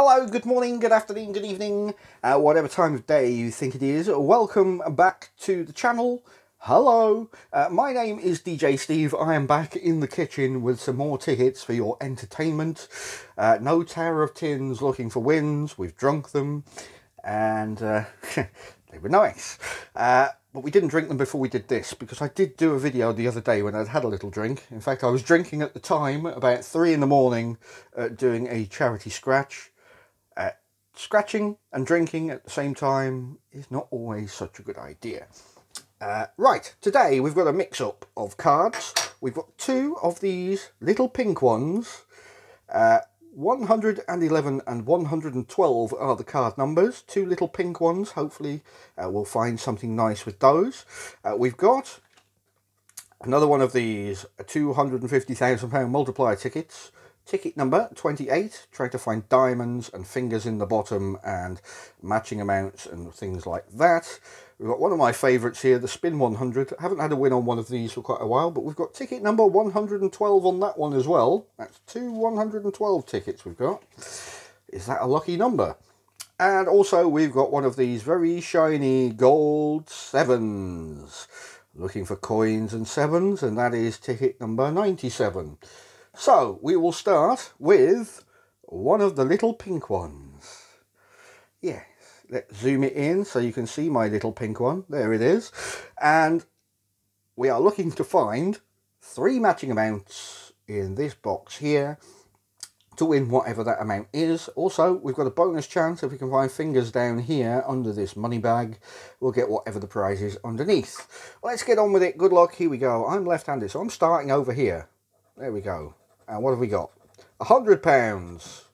Hello, good morning, good afternoon, good evening, uh, whatever time of day you think it is. Welcome back to the channel. Hello, uh, my name is DJ Steve. I am back in the kitchen with some more tickets for your entertainment. Uh, no Tower of Tins looking for wins. We've drunk them and uh, they were nice. Uh, but we didn't drink them before we did this because I did do a video the other day when I'd had a little drink. In fact, I was drinking at the time about three in the morning uh, doing a charity scratch scratching and drinking at the same time is not always such a good idea. Uh, right, today we've got a mix-up of cards. We've got two of these little pink ones. Uh, 111 and 112 are the card numbers. Two little pink ones. Hopefully uh, we'll find something nice with those. Uh, we've got another one of these £250,000 multiplier tickets. Ticket number 28, trying to find diamonds and fingers in the bottom and matching amounts and things like that. We've got one of my favourites here, the Spin 100. I haven't had a win on one of these for quite a while, but we've got ticket number 112 on that one as well. That's two 112 tickets we've got. Is that a lucky number? And also we've got one of these very shiny gold sevens. Looking for coins and sevens, and that is ticket number 97. So we will start with one of the little pink ones. Yes, let's zoom it in so you can see my little pink one. There it is. And we are looking to find three matching amounts in this box here to win whatever that amount is. Also, we've got a bonus chance if we can find fingers down here under this money bag. We'll get whatever the prize is underneath. Let's get on with it. Good luck. Here we go. I'm left-handed, so I'm starting over here. There we go. And what have we got? A hundred pounds.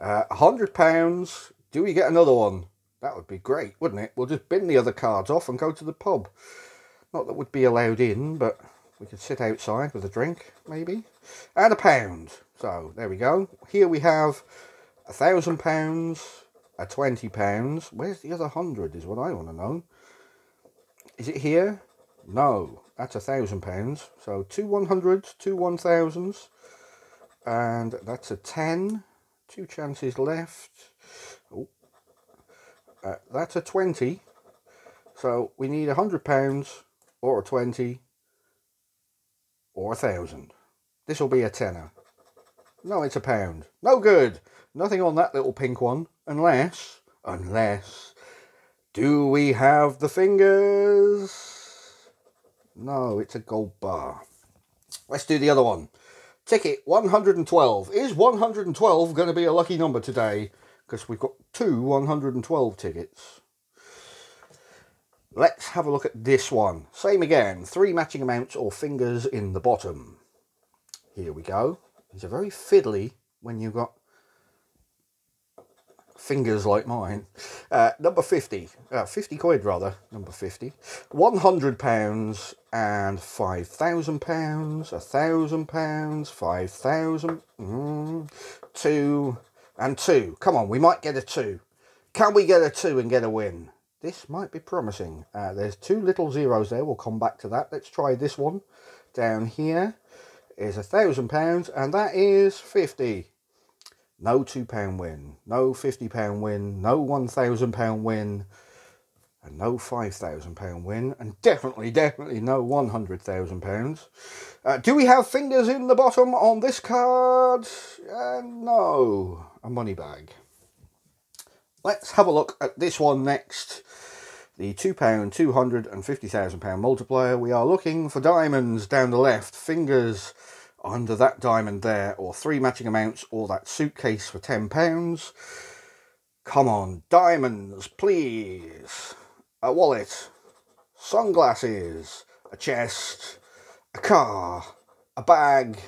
Uh, a hundred pounds. Do we get another one? That would be great, wouldn't it? We'll just bin the other cards off and go to the pub. Not that we'd be allowed in, but we could sit outside with a drink, maybe. And a pound. So, there we go. Here we have a thousand pounds, a twenty pounds. Where's the other hundred is what I want to know. Is it here? No, that's a thousand pounds. So two one hundreds, two one thousands and that's a 10 two chances left. Oh uh, that's a 20 so we need a hundred pounds or a 20 or a thousand. This will be a tenner. No it's a pound. No good. Nothing on that little pink one unless unless do we have the fingers? No it's a gold bar. Let's do the other one Ticket 112. Is 112 going to be a lucky number today? Because we've got two 112 tickets. Let's have a look at this one. Same again. Three matching amounts or fingers in the bottom. Here we go. These are very fiddly when you've got fingers like mine. Uh, number 50, uh, 50 quid rather, number 50. 100 pounds and 5,000 pounds, a thousand pounds, 5,000, mm, two and two. Come on, we might get a two. Can we get a two and get a win? This might be promising. Uh, there's two little zeros there. We'll come back to that. Let's try this one. Down here is a thousand pounds and that is 50 no £2 win, no £50 win, no £1,000 win, and no £5,000 win, and definitely, definitely no £100,000. Uh, do we have fingers in the bottom on this card? Uh, no, a money bag. Let's have a look at this one next. The £2, £250,000 multiplier. We are looking for diamonds down the left. Fingers under that diamond there, or three matching amounts, or that suitcase for £10. Come on, diamonds, please. A wallet, sunglasses, a chest, a car, a bag,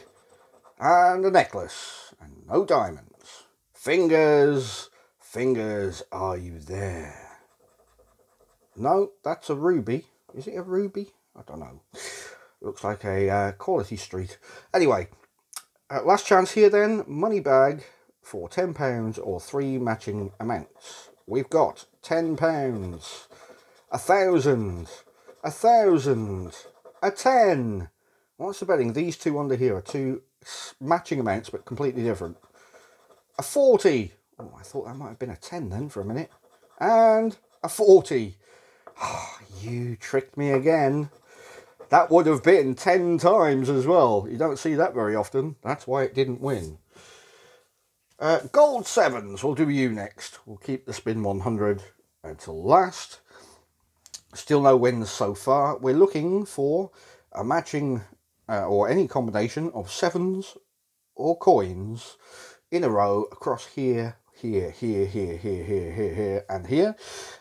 and a necklace, and no diamonds. Fingers, fingers, are you there? No, that's a ruby. Is it a ruby? I don't know. Looks like a uh, quality street. Anyway, uh, last chance here then. Money bag for £10 or three matching amounts. We've got £10, a thousand, a thousand, a ten. What's the betting? These two under here are two matching amounts but completely different. A 40. Oh, I thought that might have been a 10 then for a minute. And a 40. Oh, you tricked me again. That would have been 10 times as well. You don't see that very often. That's why it didn't win. Uh, gold sevens, we'll do you next. We'll keep the spin 100 until last. Still no wins so far. We're looking for a matching uh, or any combination of sevens or coins in a row across here, here, here, here, here, here, here, here, and here.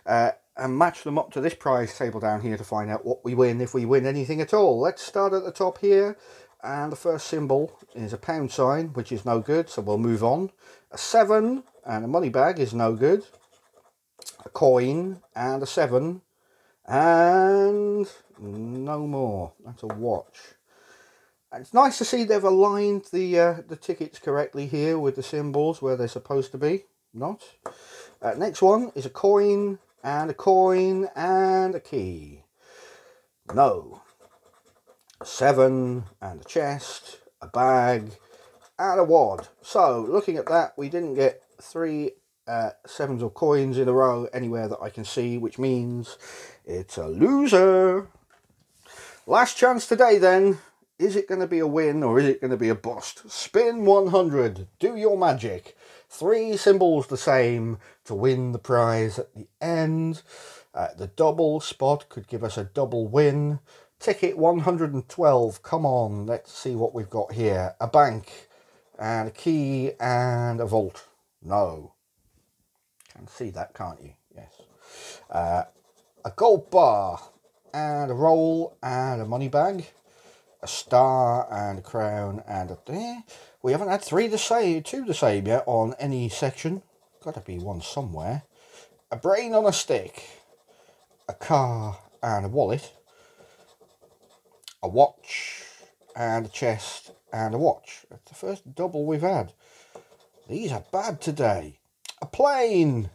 Uh, and match them up to this prize table down here to find out what we win, if we win anything at all. Let's start at the top here. And the first symbol is a pound sign, which is no good, so we'll move on. A 7 and a money bag is no good. A coin and a 7 and no more. That's a watch. It's nice to see they've aligned the uh, the tickets correctly here with the symbols where they're supposed to be. Not. Uh, next one is a coin and a coin and a key. No. Seven and a chest, a bag and a wad. So looking at that, we didn't get three uh, sevens or coins in a row anywhere that I can see, which means it's a loser. Last chance today then. Is it going to be a win or is it going to be a bust? Spin 100. Do your magic. Three symbols the same to win the prize at the end. Uh, the double spot could give us a double win. Ticket 112. Come on, let's see what we've got here. A bank and a key and a vault. No. Can see that, can't you? Yes. Uh, a gold bar and a roll and a money bag a star and a crown and a there. Eh, we haven't had three the same, two the same yet on any section. Got to be one somewhere. A brain on a stick, a car and a wallet, a watch and a chest and a watch. That's the first double we've had. These are bad today. A plane,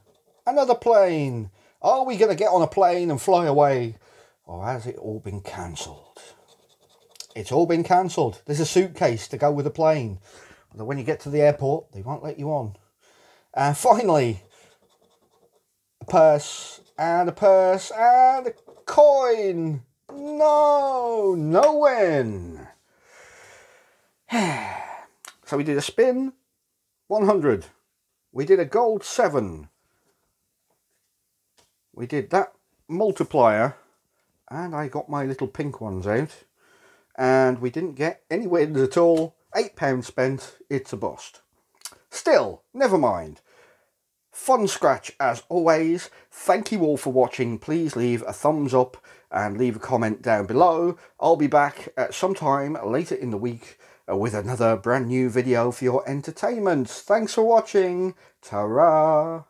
another plane. Are we going to get on a plane and fly away? Or has it all been cancelled? It's all been cancelled. There's a suitcase to go with the plane. But when you get to the airport, they won't let you on. And finally, a purse and a purse and a coin. No, no win. so we did a spin, 100. We did a gold 7. We did that multiplier and I got my little pink ones out and we didn't get any wins at all. £8 spent, it's a bust. Still, never mind. Fun scratch as always. Thank you all for watching. Please leave a thumbs up and leave a comment down below. I'll be back at some time later in the week uh, with another brand new video for your entertainment. Thanks for watching. Ta-ra!